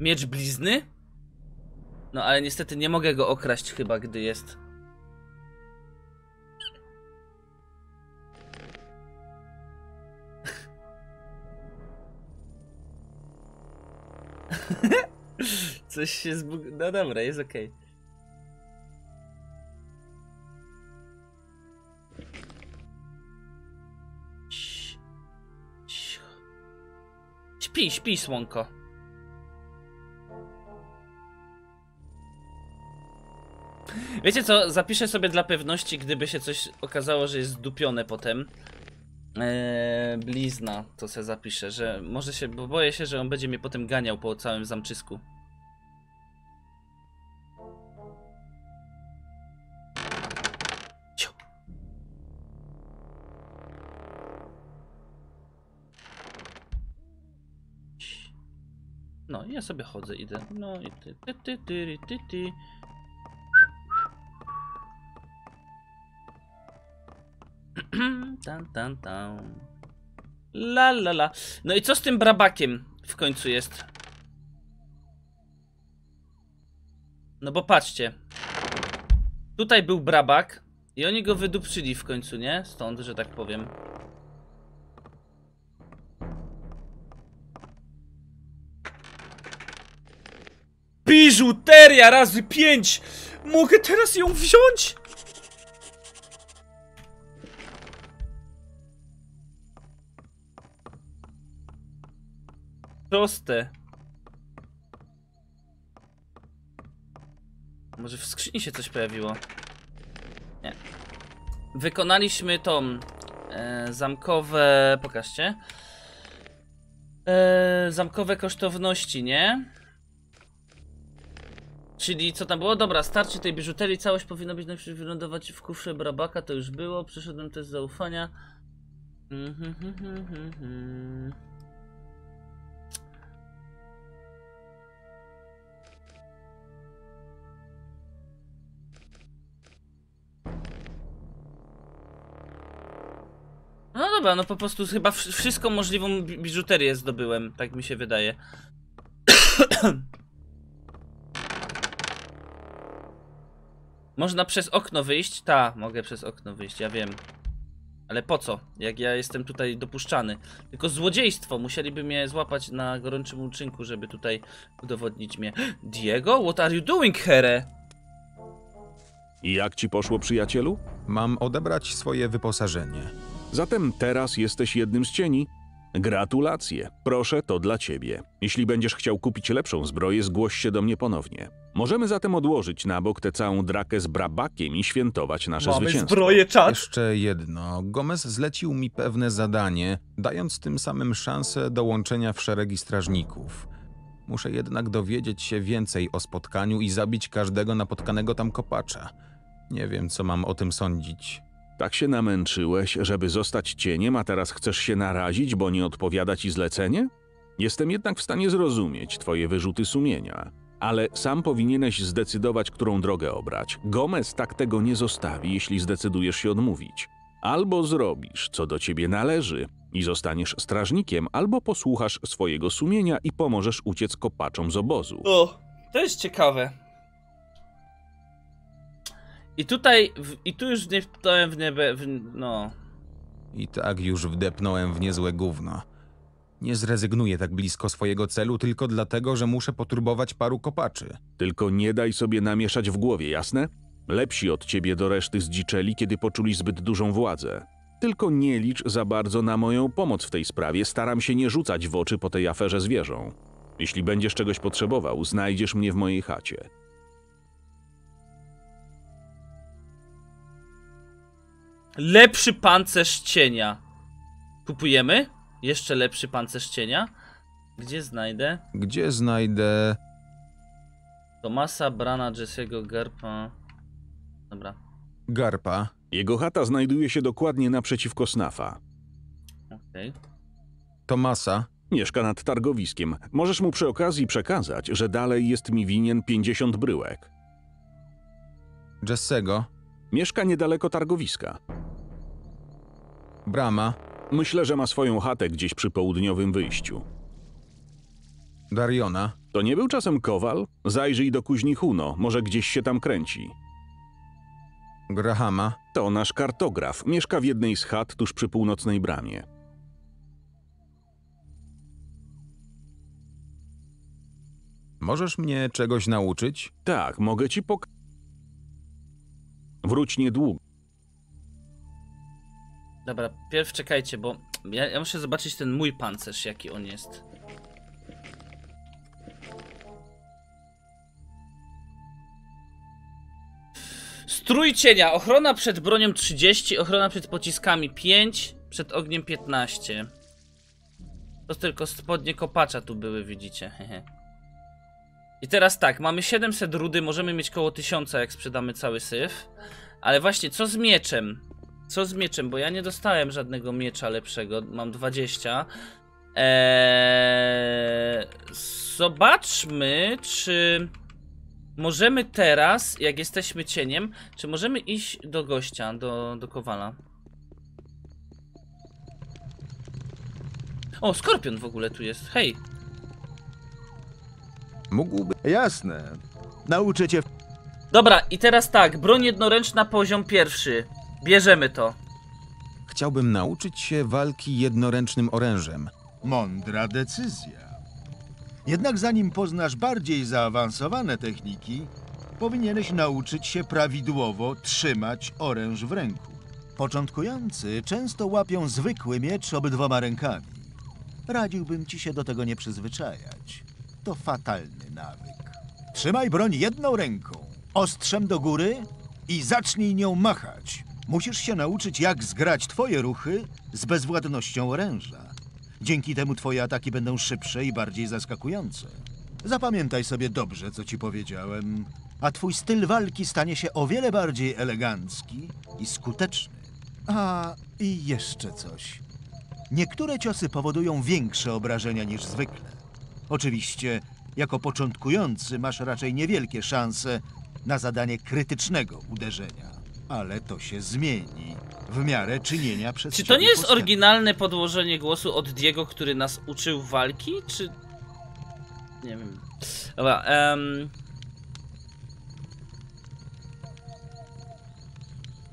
Miecz blizny? No ale niestety nie mogę go okraść chyba, gdy jest. Coś się zbug... No dobra, jest okej. Cii- Śpi, śpi, słonko. Wiecie co, zapiszę sobie dla pewności, gdyby się coś okazało, że jest dupione potem. Eee, blizna, to se zapiszę, że może się, bo boję się, że on będzie mnie potem ganiał po całym zamczysku. Ja sobie chodzę, idę. No i ty, ty, ty, ty, ty, ty. Tan, tan, tan. La, la, la. No i co z tym brabakiem w końcu jest? No bo patrzcie. Tutaj był brabak i oni go wydupczyli w końcu, nie? Stąd, że tak powiem. Biżuteria razy pięć! Mogę teraz ją wziąć? Proste. Może w skrzyni się coś pojawiło? Nie. Wykonaliśmy tą e, zamkowe. Pokażcie. E, zamkowe kosztowności, nie? Czyli co tam było? Dobra, starczy tej biżuterii. Całość powinna być najpierw wylądować w kufrze Brabaka. To już było. Przeszedłem test zaufania. Mhm, mhm, mhm. No dobra, no po prostu chyba wsz- wszystką możliwą bi- biżuterię zdobyłem, tak mi się wydaje. Można przez okno wyjść? Ta, mogę przez okno wyjść, ja wiem. Ale po co? Jak ja jestem tutaj dopuszczany. Tylko złodziejstwo. Musieliby mnie złapać na gorącym uczynku, żeby tutaj udowodnić mnie. Diego? What are you doing, here? I jak ci poszło, przyjacielu? Mam odebrać swoje wyposażenie. Zatem teraz jesteś jednym z cieni. Gratulacje. Proszę, to dla ciebie. Jeśli będziesz chciał kupić lepszą zbroję, zgłoś się do mnie ponownie. Możemy zatem odłożyć na bok tę całą drakę z brabakiem i świętować nasze Mamy zwycięstwo. zbroję, czat! Jeszcze jedno. Gomez zlecił mi pewne zadanie, dając tym samym szansę dołączenia w szeregi strażników. Muszę jednak dowiedzieć się więcej o spotkaniu i zabić każdego napotkanego tam kopacza. Nie wiem, co mam o tym sądzić. Tak się namęczyłeś, żeby zostać cieniem, a teraz chcesz się narazić, bo nie odpowiada ci zlecenie? Jestem jednak w stanie zrozumieć twoje wyrzuty sumienia. Ale sam powinieneś zdecydować, którą drogę obrać. Gomez tak tego nie zostawi, jeśli zdecydujesz się odmówić. Albo zrobisz, co do ciebie należy i zostaniesz strażnikiem, albo posłuchasz swojego sumienia i pomożesz uciec kopaczom z obozu. O, to jest ciekawe. I tutaj, w, i tu już nie wpnąłem w niebie, w, no. I tak już wdepnąłem w niezłe gówno. Nie zrezygnuję tak blisko swojego celu tylko dlatego, że muszę poturbować paru kopaczy. Tylko nie daj sobie namieszać w głowie, jasne? Lepsi od ciebie do reszty zdziczeli, kiedy poczuli zbyt dużą władzę. Tylko nie licz za bardzo na moją pomoc w tej sprawie, staram się nie rzucać w oczy po tej aferze zwierzą. Jeśli będziesz czegoś potrzebował, znajdziesz mnie w mojej chacie. Lepszy pancerz cienia. Kupujemy? Jeszcze lepszy pancerz cienia? Gdzie znajdę? Gdzie znajdę... Tomasa, Brana, Jesse'ego, Garpa. Dobra, Garpa? Jego chata znajduje się dokładnie naprzeciwko Snafa. okej. Tomasa? Mieszka nad targowiskiem. Możesz mu przy okazji przekazać, że dalej jest mi winien 50 bryłek. Jessego? Mieszka niedaleko targowiska. Brama? Myślę, że ma swoją chatę gdzieś przy południowym wyjściu. Dariona? To nie był czasem kowal? Zajrzyj do kuźni Huno, może gdzieś się tam kręci. Grahama? To nasz kartograf. Mieszka w jednej z chat tuż przy północnej bramie. Możesz mnie czegoś nauczyć? Tak, mogę ci pok... Wróć niedługo. Dobra, pierw czekajcie, bo ja, ja muszę zobaczyć ten mój pancerz, jaki on jest. Strój cienia. Ochrona przed bronią 30, ochrona przed pociskami 5, przed ogniem 15. To tylko spodnie kopacza tu były, widzicie. hehe. I teraz tak, mamy 700 rudy, możemy mieć koło 1000 jak sprzedamy cały syf. Ale właśnie, co z mieczem? Co z mieczem? Bo ja nie dostałem żadnego miecza lepszego, mam 20. Eee, zobaczmy, czy możemy teraz, jak jesteśmy cieniem, czy możemy iść do gościa, do, do Kowala. O, Skorpion w ogóle tu jest, hej. Mógłby... Jasne. Nauczę cię. Dobra, i teraz tak, broń jednoręczna poziom pierwszy. Bierzemy to. Chciałbym nauczyć się walki jednoręcznym orężem. Mądra decyzja. Jednak zanim poznasz bardziej zaawansowane techniki, powinieneś nauczyć się prawidłowo trzymać oręż w ręku. Początkujący często łapią zwykły miecz obydwoma rękami. Radziłbym ci się do tego nie przyzwyczajać. To fatalny nawyk. Trzymaj broń jedną ręką, ostrzem do góry i zacznij nią machać. Musisz się nauczyć, jak zgrać twoje ruchy z bezwładnością oręża. Dzięki temu twoje ataki będą szybsze i bardziej zaskakujące. Zapamiętaj sobie dobrze, co ci powiedziałem, a twój styl walki stanie się o wiele bardziej elegancki i skuteczny. A i jeszcze coś. Niektóre ciosy powodują większe obrażenia niż zwykle. Oczywiście, jako początkujący masz raczej niewielkie szanse na zadanie krytycznego uderzenia. Ale to się zmieni w miarę czynienia przez Czy to nie jest postępów. oryginalne podłożenie głosu od Diego, który nas uczył walki, czy... Nie wiem. Dobra, em...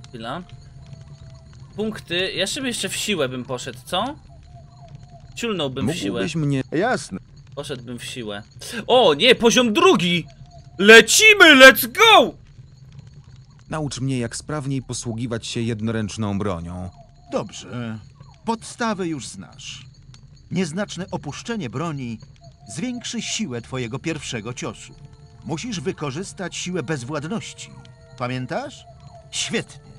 Chwila. Punkty. Ja sobie jeszcze w siłę bym poszedł, co? Ciulnąłbym w siłę. Mógłbyś mnie... Jasne. Poszedłbym w siłę. O, nie, poziom drugi! Lecimy, let's go! Naucz mnie, jak sprawniej posługiwać się jednoręczną bronią. Dobrze. Podstawy już znasz. Nieznaczne opuszczenie broni zwiększy siłę twojego pierwszego ciosu. Musisz wykorzystać siłę bezwładności. Pamiętasz? Świetnie.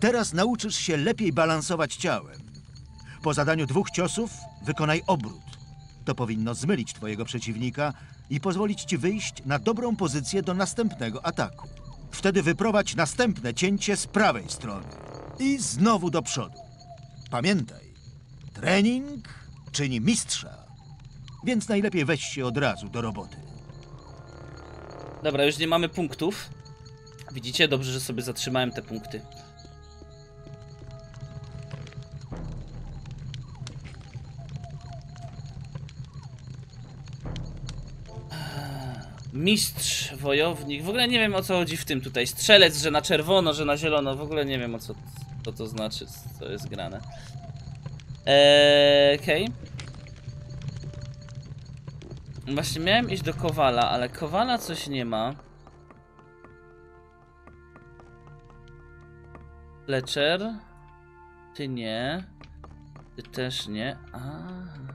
Teraz nauczysz się lepiej balansować ciałem. Po zadaniu dwóch ciosów wykonaj obrót. To powinno zmylić twojego przeciwnika i pozwolić ci wyjść na dobrą pozycję do następnego ataku. Wtedy wyprowadź następne cięcie z prawej strony. I znowu do przodu. Pamiętaj, trening czyni mistrza, więc najlepiej weź się od razu do roboty. Dobra, już nie mamy punktów. Widzicie? Dobrze, że sobie zatrzymałem te punkty. Mistrz, wojownik. W ogóle nie wiem o co chodzi w tym tutaj. Strzelec, że na czerwono, że na zielono. W ogóle nie wiem o co to, to znaczy, co jest grane. Eee, okej. Właśnie miałem iść do Kowala, ale Kowala coś nie ma. Fletcher. Ty nie. Ty też nie. A.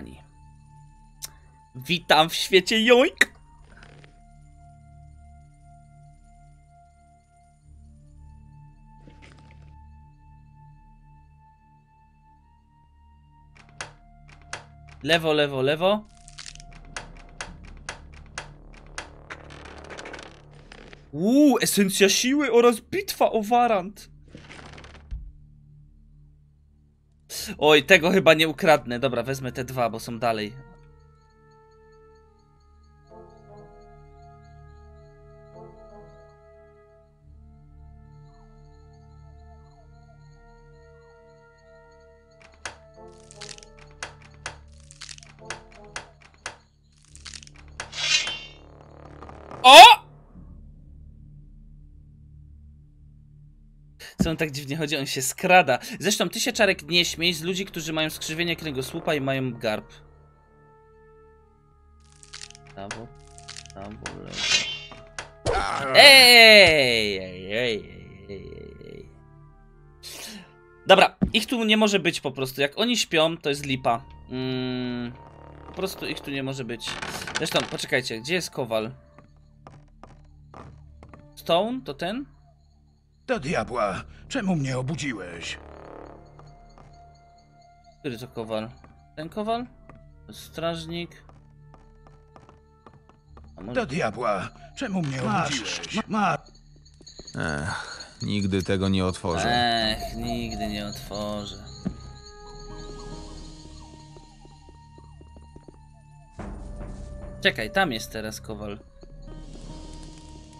tak, ani. Witam w świecie joink! Lewo, lewo, lewo. Uuu, esencja siły oraz bitwa o warant. Oj, tego chyba nie ukradnę. Dobra, wezmę te dwa, bo są dalej. Tak dziwnie chodzi? On się skrada. Zresztą ty się, Czarek, nie śmiej z ludzi, którzy mają skrzywienie kręgosłupa i mają garb. Prawo, lewo. Ej, ej, ej, ej. Dobra, ich tu nie może być po prostu. Jak oni śpią, to jest lipa. Mm, po prostu ich tu nie może być. Zresztą, poczekajcie, gdzie jest kowal? Stone? To ten? Do diabła, czemu mnie obudziłeś? Który to kowal? Ten kowal? Strażnik. Może... Do diabła, czemu mnie obudziłeś? Ma... Ech, nigdy tego nie otworzę. Ech, nigdy nie otworzę. Czekaj, tam jest teraz kowal.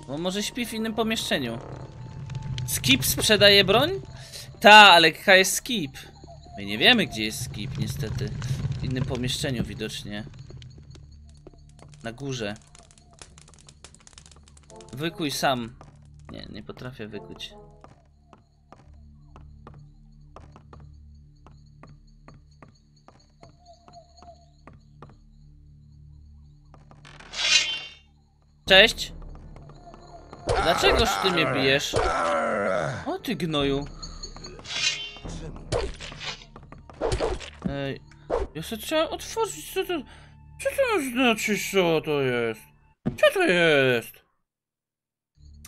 Bo może śpi w innym pomieszczeniu. Skip sprzedaje broń? Ta, ale jaka jest Skip? My nie wiemy, gdzie jest Skip, niestety. W innym pomieszczeniu widocznie. Na górze. Wykuj sam. Nie, nie potrafię wykuć. Cześć! Dlaczegoż ty mnie bijesz? O ty gnoju. Ej, ja sobie trzeba otworzyć, co to... Co to znaczy, co to jest? Co to jest?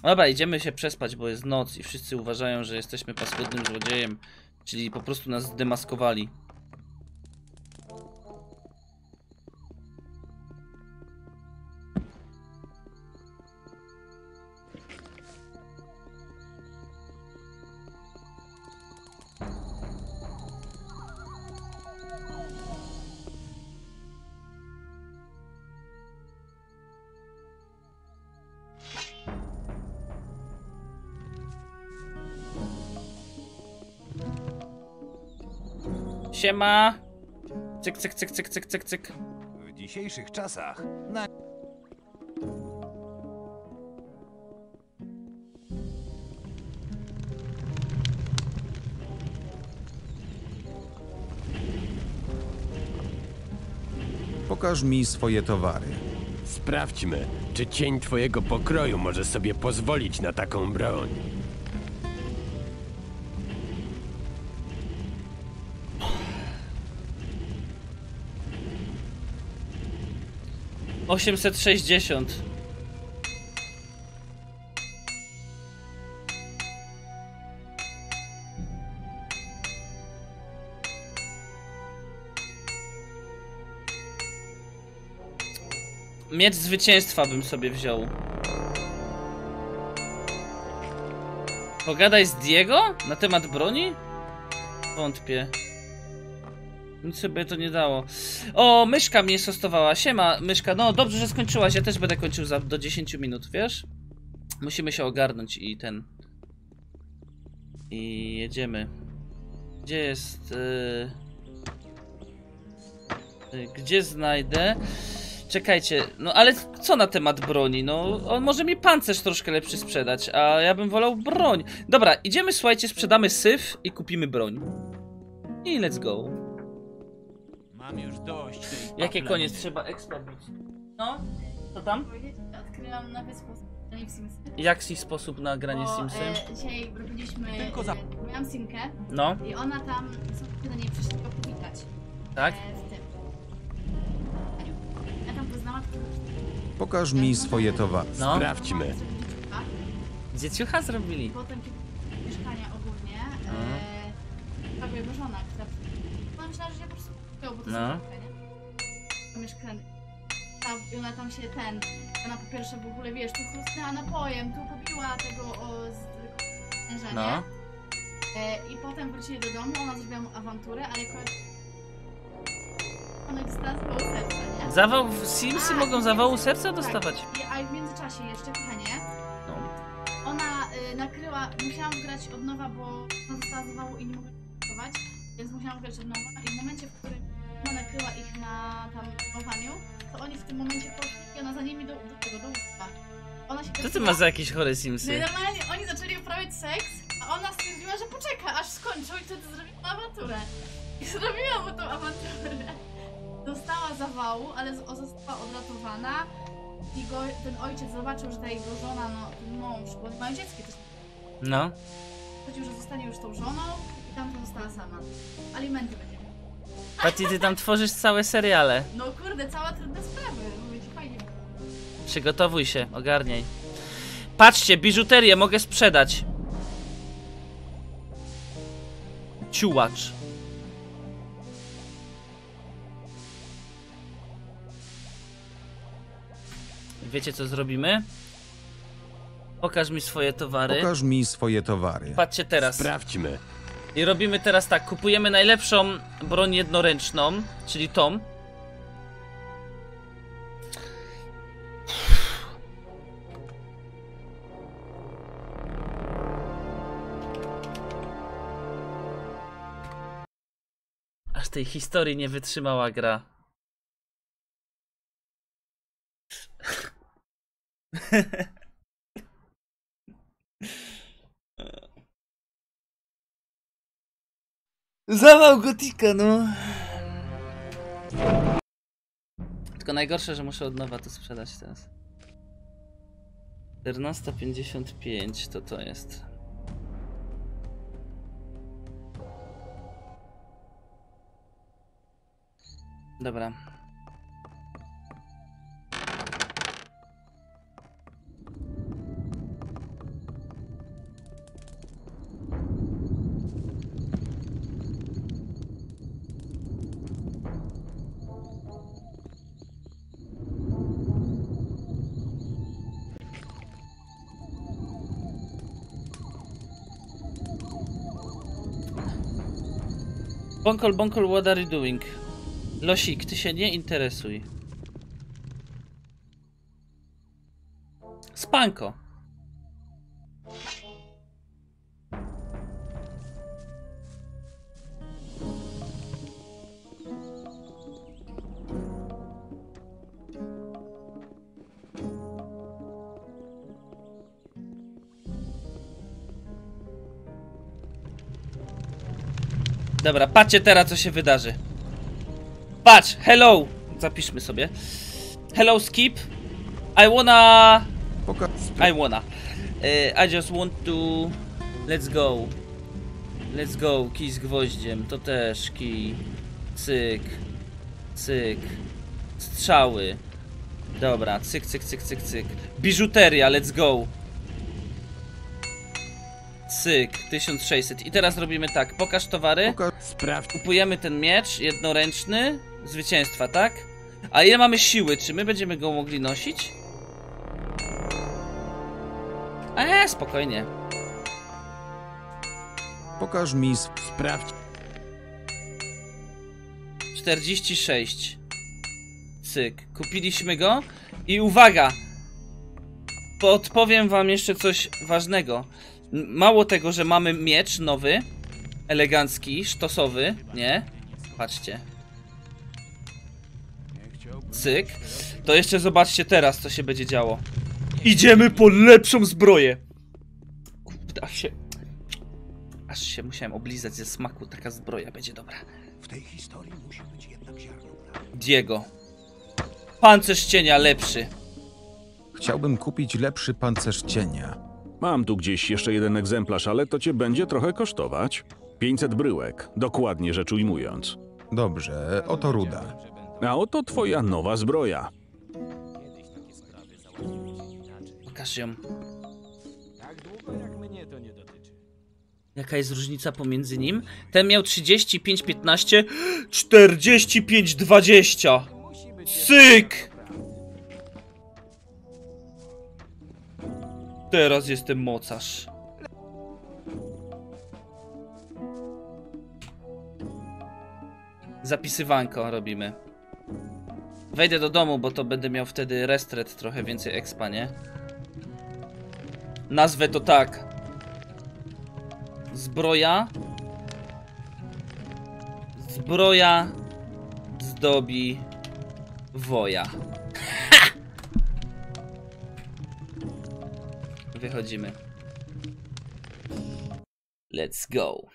Dobra, idziemy się przespać, bo jest noc i wszyscy uważają, że jesteśmy paskudnym złodziejem. Czyli po prostu nas zdemaskowali. Siema! Cyk, cyk, cyk, cyk, cyk, cyk, cyk. W dzisiejszych czasach na Pokaż mi swoje towary. Sprawdźmy, czy cień twojego pokroju może sobie pozwolić na taką broń. Osiemset sześćdziesiąt. Miecz zwycięstwa bym sobie wziął. Pogadaj z Diego na temat broni? Wątpię. Nic sobie to nie dało. O, myszka mnie sostowała. Siema, myszka. No, dobrze, że skończyłaś. Ja też będę kończył za, do 10 minut, wiesz? Musimy się ogarnąć i ten... I jedziemy. Gdzie jest... Yy... Gdzie znajdę... Czekajcie, no ale co na temat broni? No, on może mi pancerz troszkę lepszy sprzedać, a ja bym wolał broń. Dobra, idziemy, słuchajcie, sprzedamy syf i kupimy broń. I let's go. Mam już dość tej Jakie koniec trzeba expa bić? No, co tam? Odkryłam nowy sposób grania w Simsy. Jaki sposób na granie Bo, Simsem? E, dzisiaj robiliśmy. Tylko za- E, miałam Simkę. No. I ona tam. Co do niej przyszła powitać. Tak? E, w tym. Ja tam poznała Pokaż mi swoje towary. No. Sprawdźmy. dzieciucha. Zrobili. Potem kiedy mieszkania ogólnie. Mhm. E, była jego żona, kupią, bo to No. nie? Ta, I ona tam się ten. Ona po pierwsze w ogóle wiesz, tu chrustnęła napojem, tu pobiła tego o z stężenia. No. E, I potem wrócili do domu, ona zrobiła mu awanturę, ale. Ona dostała zwał serca, nie? Zawał Simsy A, mogą zawału serca tak, dostawać. i- A i w międzyczasie jeszcze, kochanie, No. ona y, nakryła, musiałam grać od nowa, bo ona dostała zawału i nie mogła pracować, więc musiałam grać od nowa i w momencie, w którym ona nakryła ich na tam to oni w tym momencie poszli i ona za nimi do, do tego, do łóżka. Ona się Co ty masz za jakieś chore no i Simsy? normalnie oni zaczęli uprawiać seks, a ona stwierdziła, że poczeka, aż skończą i wtedy zrobiła awanturę. I zrobiła mu tą awanturę. Dostała zawału, ale z- o- została odratowana. I go, ten ojciec zobaczył, że ta jego żona, no ten mąż, bo oni mają dziecko też No. chodził, że zostanie już tą żoną. i tam została sama. Alimenty będzie. Patty, ty tam tworzysz całe seriale. No kurde, cała trudne sprawy. Mówię ci, fajnie. Przygotowuj się, ogarniaj. Patrzcie, biżuterię mogę sprzedać. Ciułacz. Wiecie co zrobimy? Pokaż mi swoje towary. Pokaż mi swoje towary. Patrzcie teraz. Sprawdźmy. I robimy teraz tak, kupujemy najlepszą broń jednoręczną, czyli tą. Aż tej historii nie wytrzymała gra. Zawał gotika, no. Tylko najgorsze, że muszę od nowa to sprzedać teraz. 14.55 to to jest. Dobra. Bonkol, bonkol, what are you doing? Losik, ty się nie interesuj. Spanko. Dobra, patrzcie teraz co się wydarzy. Patrz, hello! Zapiszmy sobie. Hello skip. I wanna... I wanna. E, I just want to... Let's go. Let's go. Kij z gwoździem. To też kij. Cyk. Cyk. Strzały. Dobra, cyk, cyk, cyk, cyk, cyk. Biżuteria, let's go. Cyk, 1600. I teraz robimy tak, pokaż towary. Sprawdź. Kupujemy ten miecz jednoręczny. Zwycięstwa, tak? A ile mamy siły? Czy my będziemy go mogli nosić? Eee, spokojnie. Pokaż mi sw- Sprawdź. 46. Cyk. Kupiliśmy go. I uwaga! Podpowiem wam jeszcze coś ważnego. Mało tego, że mamy miecz nowy, elegancki, sztosowy, nie? Patrzcie. Cyk. To jeszcze zobaczcie teraz, co się będzie działo. Idziemy po lepszą zbroję. Kurde, aż się... Aż się musiałem oblizać ze smaku. Taka zbroja będzie dobra. W tej historii musi być jednak ziarno. Diego. Pancerz cienia lepszy. Chciałbym kupić lepszy pancerz cienia. Mam tu gdzieś jeszcze jeden egzemplarz, ale to cię będzie trochę kosztować. 500 bryłek, dokładnie rzecz ujmując. Dobrze, oto ruda. A oto twoja nowa zbroja. Pokaż ją. Tak długo jak mnie to nie dotyczy. Jaka jest różnica pomiędzy nim? Ten miał 35, 15, 45, 20. Syk! Teraz jestem mocarz. Zapisywanko robimy. Wejdę do domu, bo to będę miał wtedy restret trochę więcej expa, nie? Nazwę to tak. Zbroja. Zbroja zdobi woja. Wychodzimy. Let's go.